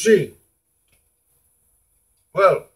See. Well,